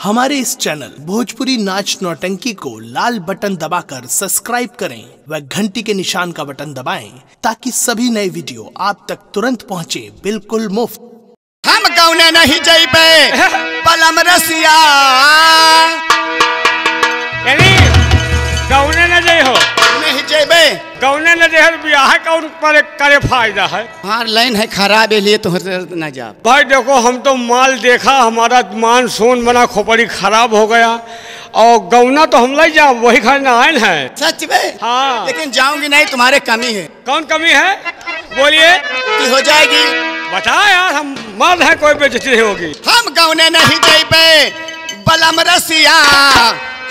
हमारे इस चैनल भोजपुरी नाच नौटंकी को लाल बटन दबाकर सब्सक्राइब करें व घंटी के निशान का बटन दबाएँ ताकि सभी नए वीडियो आप तक तुरंत पहुँचे बिल्कुल मुफ़्त। हम गौने नहीं जैबे पलम रसिया। गौने न जे हो नहीं न हो कौन पर करे फ़ायदा है? हमार लाइन है खराब है लिए तो न जा भाई देखो हम तो माल देखा हमारा मान सोन बना खोपड़ी खराब हो गया। और गौना तो हम ले जाओ वही घर न आए हैं। सच में? हाँ। लेकिन जाऊँगी नहीं तुम्हारे कमी है। कौन कमी है? बोलिए। कि हो जाएगी। बता यार हम मर्द है कोई बेचती नहीं होगी। हम गौने नहीं जैबे पलम रसिया।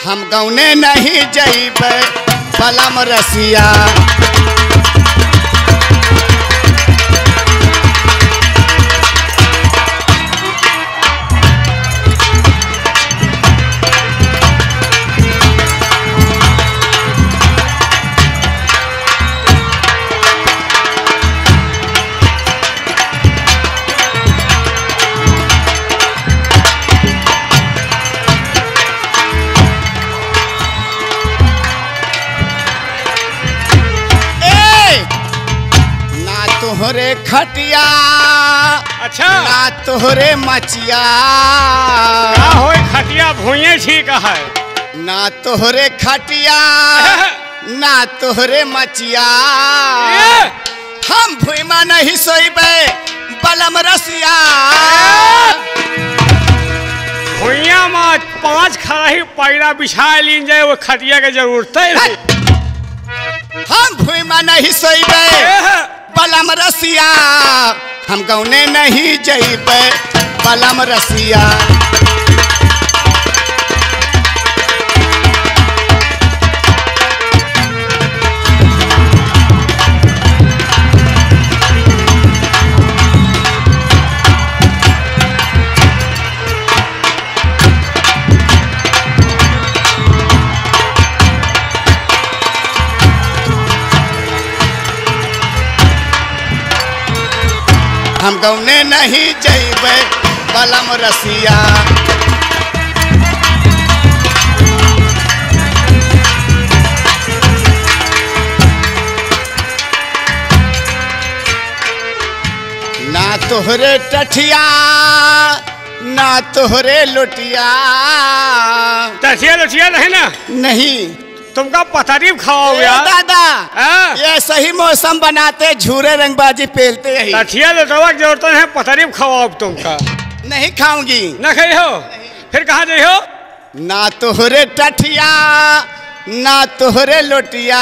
हम गौने नहीं जैबे पलम रसिया खटिया। अच्छा। ना तोहरे मचिया। खटिया भूये ठीक है। ना तोहरे खटिया ना तोहरे मचिया। हम भूमा नहीं सोइबे बलम रसिया। भूया में पाँच खराही पैरा बिछा लीन जाए वो खटिया के ज़रूरत है हम भूमा नहीं सोइबे। बलम रसिया हम गौने नहीं जइबे पलम रसिया। हम गौने नहीं जइबे बलम रसिया। ना तोहरे टठिया ना तोहरे लोटिया। तसिया लुटिया नहीं ना? नहीं। तुमका पथरीफ खाओ यार। दादा हाँ? ये सही मौसम बनाते झूरे रंगबाजी तठिया लुटवा की ज़रूरत है पथरीफ खाओ अब तुमका। नहीं खाऊँगी। न खाई हो? फिर कहाँ जाइ हो? ना तोहरे टठिया ना तोहरे लोटिया।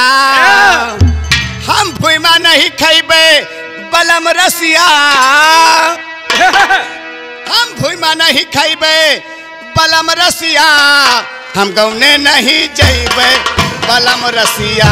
हम भूमा नहीं खैबे बलम रसिया। हम भूमा नहीं खैबे बलम रसिया। हम गौने नहीं जइबे बलम रसिया।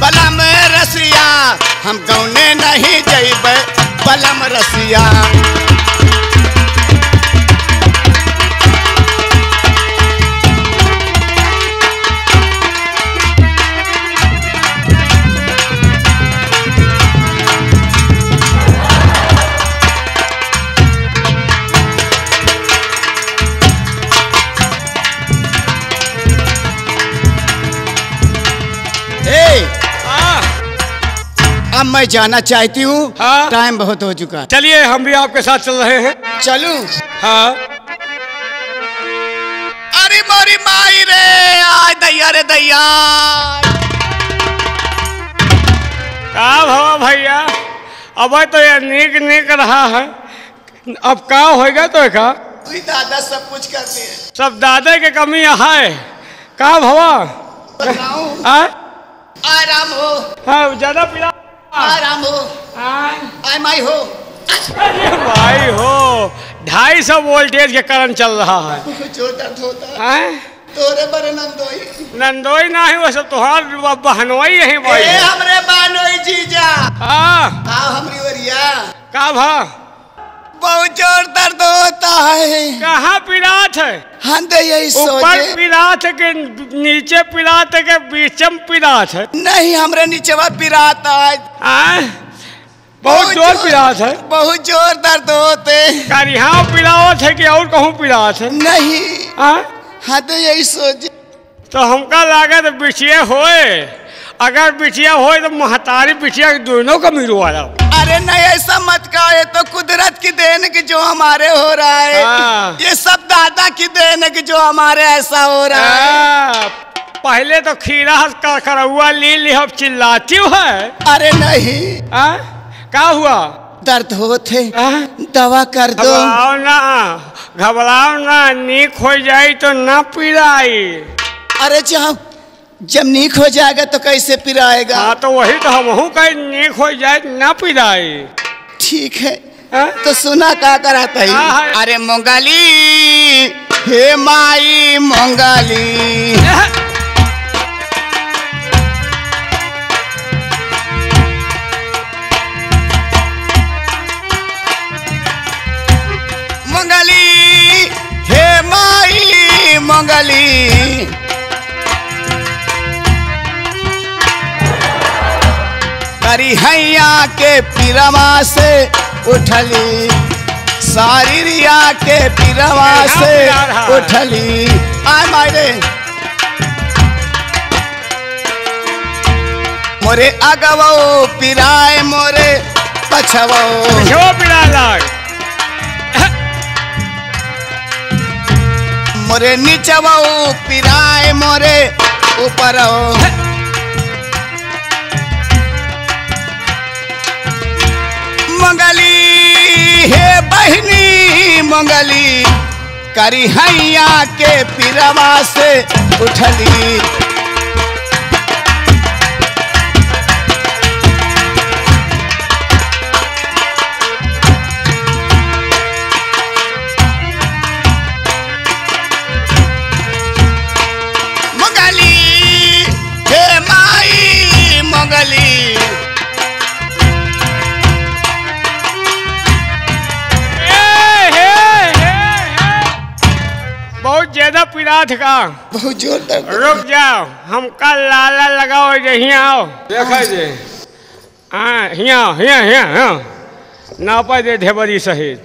बलम रसिया हम गौने नहीं जइबे बलम रसिया। मैं जाना चाहती हूँ। हाँ? टाइम बहुत हो चुका। है चलिए हम भी आपके साथ चल रहे हैं। चलू। हाँ। अरे मोरी माई रे आय दैया रे दैया। का भवा भैया अब तो ये नीक नीक रहा है। अब का होगा तो का दादा सब कुछ करते हैं। सब दादा के कमी है। का भवा? हाँ? आराम हो। हाँ ज़्यादा पीला आराम हो आय, आय माई हो। अरे भाई हो ढाई सौ वोल्टेज के करंट चल रहा है। तोरे बरे नंदोई। नंदोई ना ही वैसे सब तुहार बहनोई है भाई। ए हमरे बहनोई जीजा। हाँ। आओ हमरी वरिया का भा? बहुत ज़ोर दर्द होता है। कहाँ पिरात है? हम तो यही ऊपर है कि नीचे पिरात है कि बीचम पिरात है? नहीं हमरे नीचवा पिराता है। बहुत ज़ोर पिरात है। बहुत ज़ोर दर्द होते। कार यहाँ पिरावत है कि और कहूँ पिरात है? नहीं। हाँ तो यही सोचे तो हमका लागत बिछिया होए। अगर बिछिया होए तो महतारी बिछिया दोनों का मिलवा अरे नहीं ऐसा मत कहो ये तो कुदरत की जो हमारे हो रहा है। हाँ। ये सब दादा की देन है कि जो हमारे ऐसा हो रहा है। पहले तो खीरा का करौआ ली ली अब चिल्लाती है अरे नहीं। आ? का हुआ? दर्द होते? दवा कर दो। घबराओ ना। घबराओ ना। नीक हो जाए तो ना पिराई अरे जब जब नीक हो जाएगा तो कैसे पिराएगा? हाँ तो वही तो हम कहीं नीक हो जाए तो ना पिराई ठीक है? तो सुना का कराता है हाँ, हाँ। अरे मोंगली हे माई मोंगली। मंगली हे माई मंगली। करी हैया के पिरवा से उठली। सारी रिया के पिरवा से उठली। आय मारे मोरे अगवो पिराए मोरे पछवो। मोरे नीचवो पिराए मोरे ऊपरो हे बहनी मंगली करी हैया के पिरवा से उठली। पिरात का। बहुत ज़ोर दर्द रुक जाओ हमका लाला लगाओ जे आओ। देखा जे। हाँ हिया हिया हिया हिया। नापा दे ढेबरी सहित।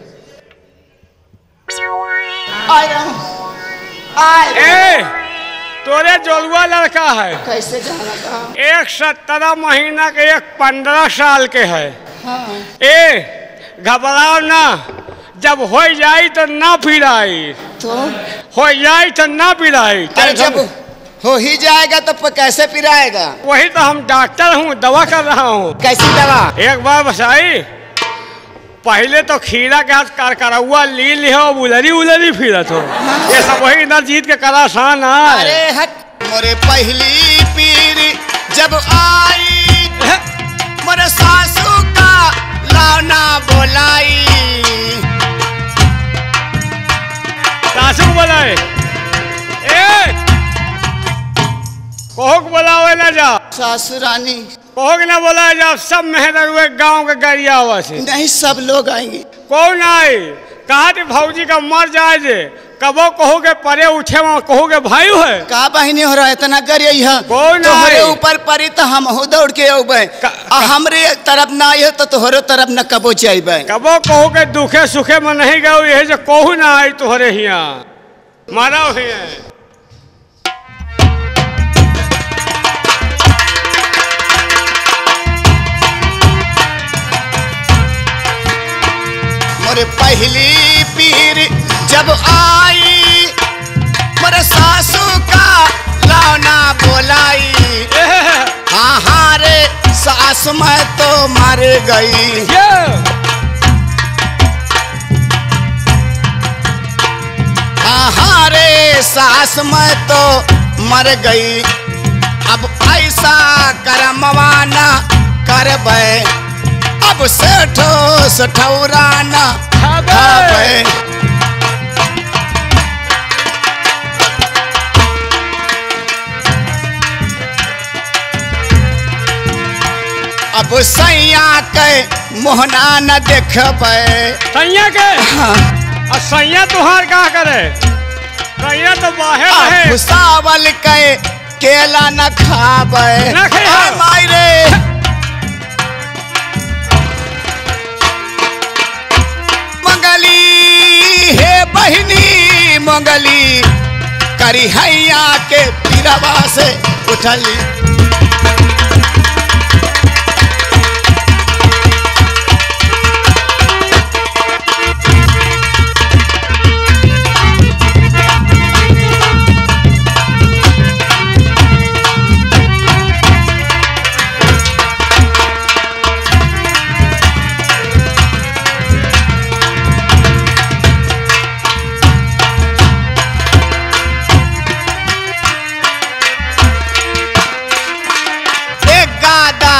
आय। राम आय। ए तोरे जोलुआ लड़का है। कैसे जाना था? एक सत्रह महीना के एक पंद्रह साल के है। हाँ। ए घबराओ ना। जब हो जाई तो ना पिराई तो? हो जाए तो ना अरे जब हो ही जाएगा तो कैसे पिराएगा वही तो हम डॉक्टर हूँ दवा कर रहा हूँ। कैसी दवा? एक बार बसाई पहले तो खीरा के हाथ कर करौआ ली लिहो उलरी उलरी फिरत हो। ये सब वही इधर जीत के करा करासान अरे है हट मोरे पहली पीर जब आई मोरे सासू का लाना बोलाई। सासू बोलाए। ए! कोहक बोलावे ना जा सासुरानी। कोहक ना बोलाए जा सब मेहनत हुए गाँव के गरिया हुआ से। नहीं सब लोग आएँगे। कौन आए? कहा भाजी भौजी का मर जाए जे? कबो कहोगे परे उठे कहोगे भाई है। का बहनी हो रहा है इतना गरिया है। कौन तोहरे है? ऊपर परी तो हम हो दौड़ के अबे हमरे तरफ़ ना आए तो तोहरे तरफ़ न कबो चाहिए कबो कहोगे दुखे सुखे में नहीं गए यही से कहू ना आई तुहरे हिया। मारा हुए मोरे पहली पीर जब आई मोरे सासू का लाना बोलाई। हाँ हाँ रे सास मैं तो मर गई। हाँ हाँ रे सास मैं तो मर गई। अब ऐसा करमवाना करबै। अब सेठो सठौरा अब सैया के मोहना न देखबै। सैया के? हाँ, और सैया तुहार का करे? सैया तो बाहे अब रहे। भुसावल के केला न खाबै। ना माई रे। मंगली हे बहनी मंगली। करी हैया के पीरवा से उठली।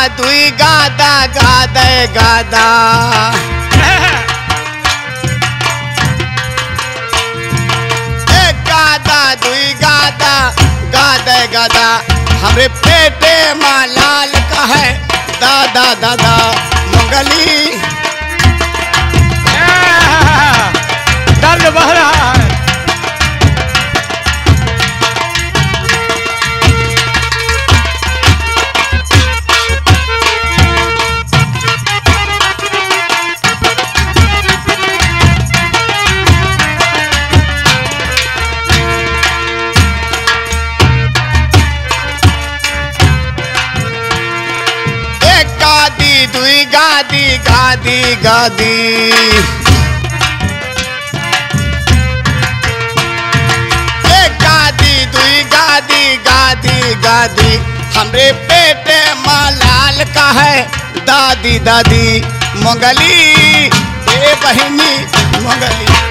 दुई गादा, गादे, गादा। गादा, दुई गादा, गादे, गादा। हमरे पेटे माँ लाल का है दादा दादा, मंगली। गादी गादी गादी। गादी, दुई गादी गादी गादी। हमरे पेटे माँ लाल का है, दादी दादी। मंगली, ए बहिनी, मंगली।